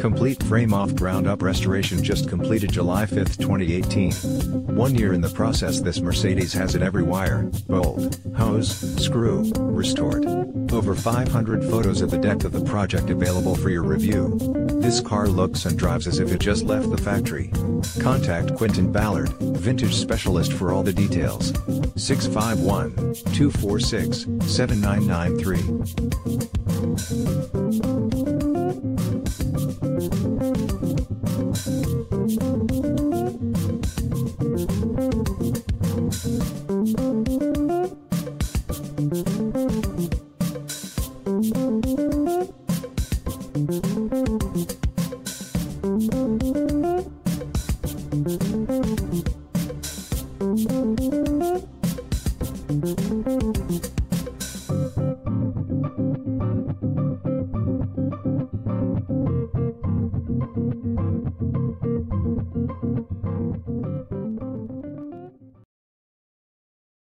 Complete frame off ground up restoration just completed July 5, 2018. One year in the process this Mercedes has it every wire, bolt, hose, screw, restored. Over 500 photos of the depth of the project available for your review. This car looks and drives as if it just left the factory. Contact Quinton Ballard, Vintage Specialist for all the details. うん。